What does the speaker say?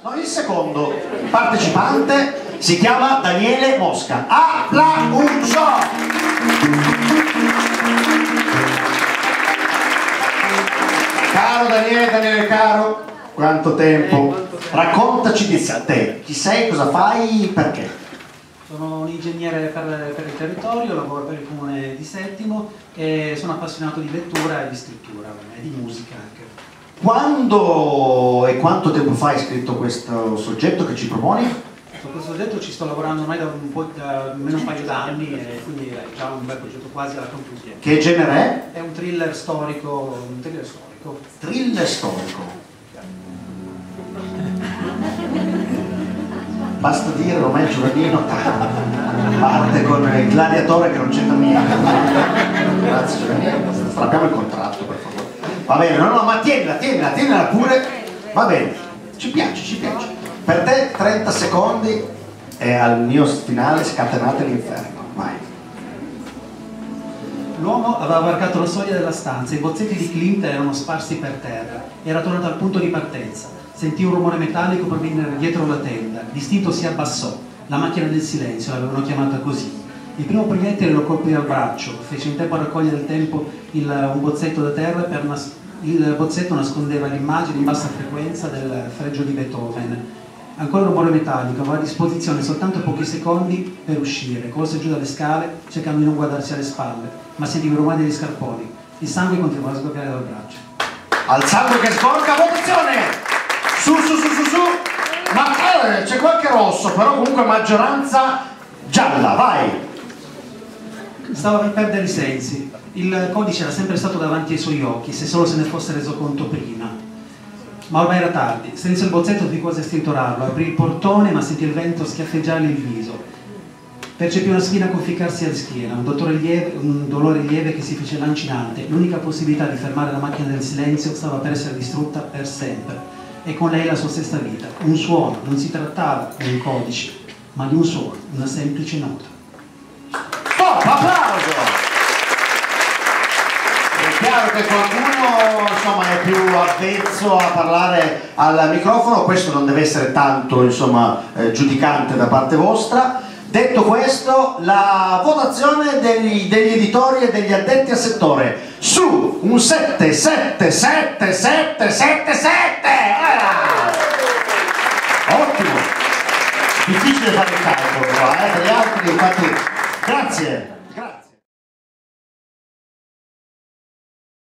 no, il secondo partecipante si chiama Daniele Mosca. Applauso! Caro Daniele, Daniele caro, quanto tempo? Raccontaci di te, chi sei, cosa fai, perché? Sono un ingegnere per, per, il territorio, lavoro per il comune di Settimo e sono appassionato di lettura e di scrittura e di musica anche. Quando e quanto tempo fa hai scritto questo soggetto che ci proponi? Su questo soggetto ci sto lavorando ormai da, un po', da almeno un paio d'anni e quindi è già un bel progetto quasi alla conclusione. Che genere è? È un thriller storico, un thriller storico. Thriller storico. Basta dire Romeo Giovannino parte con il gladiatore che non c'entra niente. Grazie Giovannino, strappiamo il contratto per favore. Va bene, no, no, ma tienila, tienila, tienila pure. Va bene, ci piace, ci piace. Per te 30 secondi e al mio finale scatenate l'inferno. Vai. L'uomo aveva varcato la soglia della stanza, i bozzetti di Clint erano sparsi per terra. Era tornato al punto di partenza. Sentì un rumore metallico provenire dietro la tenda. L'istinto si abbassò. La macchina del silenzio l'avevano chiamata così. Il primo proiettile lo colpì al braccio, fece in tempo a raccogliere il tempo il, un bozzetto da terra per nas- il bozzetto nascondeva l'immagine in bassa frequenza del fregio di Beethoven. Ancora un rumore metallico, aveva a disposizione soltanto pochi secondi per uscire. Corse giù dalle scale, cercando di non guardarsi alle spalle, ma sentì i rumori degli scarponi. Il sangue continuava a sgorgare dal braccio. Al sangue che sgorga, votazione! Su, su, su, su, su! Ma eh, c'è qualche rosso, però comunque maggioranza gialla, vai! Stava per perdere i sensi. Il codice era sempre stato davanti ai suoi occhi, se solo se ne fosse reso conto prima. Ma ormai era tardi. Strinse il bozzetto di quasi a strittorarlo, aprì il portone ma sentì il vento schiaffeggiargli il viso. Percepì una spina conficcarsi alla schiena, un, lieve, un dolore lieve che si fece lancinante. L'unica possibilità di fermare la macchina del silenzio stava per essere distrutta per sempre. E con lei la sua stessa vita. Un suono, non si trattava di un codice, ma di un suono, una semplice nota. Applauso! È chiaro che qualcuno insomma, è più avvezzo a parlare al microfono, questo non deve essere tanto insomma, eh, giudicante da parte vostra. Detto questo, la votazione degli, degli, editori e degli addetti al settore su un 7, 7, 7, 7, 7, 7! Ottimo! Difficile fare il calcolo, però, eh, per gli altri infatti Grazie.